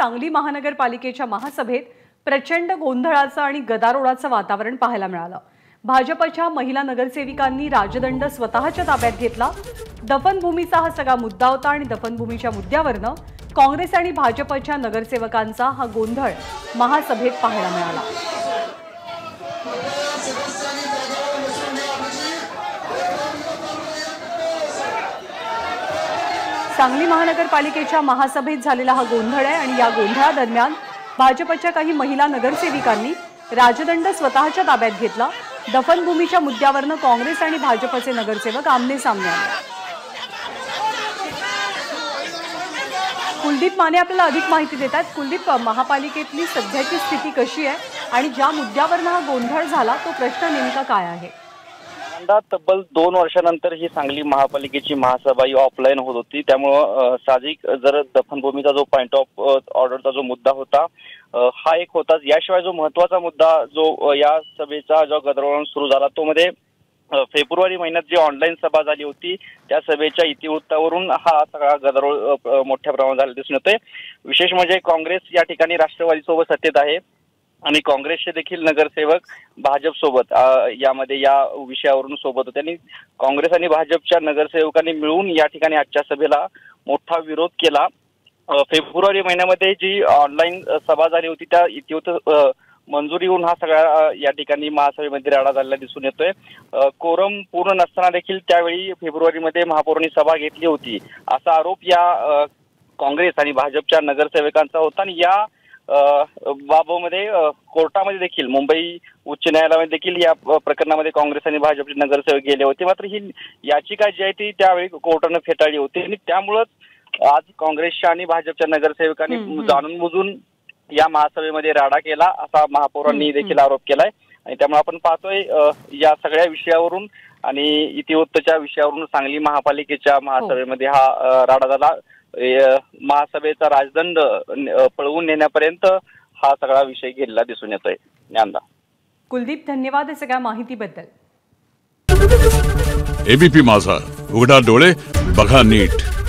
सांगली महानगरपालिकेच्या महासभेत प्रचंड गोंधळाचं आणि गदारोळाचं वातावरण पाहायला मिळालं. भाजपच्या महिला नगरसेविकांनी राजदंड स्वतःच्या ताब्यात घेतला. दफनभूमीचा हा सगळा मुद्दा होता आणि दफनभूमीच्या मुद्द्यावरनं काँग्रेस आणि भाजपच्या नगरसेवकांचा हा गोंधळ महासभेत पाहायला मिळाला. सांगली महानगरपालिकेच्या महासभेत झालेला हा गोंधळ आहे आणि या गोंधळादरम्यान भाजपच्या काही महिला नगरसेविकांनी राजदंड स्वतःच्या ताब्यात घेतला. दफनभूमीच्या मुद्द्यावरनं काँग्रेस आणि भाजपचे नगरसेवक आमने सामने आले. कुलदीप माने आपल्याला अधिक माहिती देतात. कुलदीप महापालिकेतली सध्याची स्थिती कशी आहे आणि ज्या मुद्द्यावरनं हा गोंधळ झाला तो प्रश्न नेमका काय आहे? यंदा तब्बल दोन वर्षानंतर ही सांगली महापालिकेची महासभा ही ऑफलाईन होत होती. त्यामुळं साहजिक जर दफनभूमीचा जो पॉइंट ऑफ ऑर्डरचा जो मुद्दा होता हा एक होताच. याशिवाय जो महत्त्वाचा मुद्दा जो या सभेचा जो गदारोळ सुरू झाला तो मध्ये फेब्रुवारी महिन्यात जी ऑनलाईन सभा झाली होती त्या सभेच्या इतिवृत्तावरून हा सगळा गदारोळ मोठ्या प्रमाणात झाला दिसून येतोय. विशेष म्हणजे काँग्रेस या ठिकाणी राष्ट्रवादीसोबत सत्तेत आहे. आणि काँग्रेसचे देखील नगरसेवक भाजप सोबत यामध्ये या विषयावरून सोबत होते. आणि काँग्रेस आणि भाजपच्या नगरसेवकांनी मिळून या ठिकाणी आजच्या सभेला मोठा विरोध केला. फेब्रुवारी महिन्यामध्ये जी ऑनलाईन सभा झाली होती त्या इतिवत मंजुरी होऊन हा सगळा या ठिकाणी महासभेमध्ये राडा झालेला दिसून येतोय. कोरम पूर्ण नसताना देखील त्यावेळी फेब्रुवारीमध्ये महापौरांनी सभा घेतली होती. असा आरोप या काँग्रेस आणि भाजपच्या नगरसेवकांचा होता. आणि या बाबमध्ये कोर्टामध्ये देखील मुंबई उच्च न्यायालयामध्ये देखील या प्रकरणामध्ये काँग्रेस आणि भाजपचे नगरसेवक गेले होते. मात्र ही याचिका जी आहे ती त्यावेळी कोर्टानं फेटाळली होती आणि त्यामुळंच आज काँग्रेसच्या आणि भाजपच्या नगरसेवकांनी. जाणून बुजून या महासभेमध्ये राडा केला असा महापौरांनी देखील आरोप केलाय. आणि त्यामुळे आपण पाहतोय या सगळ्या विषयावरून आणि इतिवृत्तच्या विषयावरून सांगली महापालिकेच्या महासभेमध्ये हा राडा झाला. महासभेचा राजदंड पळवून नेण्यापर्यंत हा सगळा विषय गेलेला दिसून येतोय ज्ञानदा. कुलदीप धन्यवाद या सगळ्या माहितीबद्दल. एबीपी माझा. उघडा डोळे बघा नीट.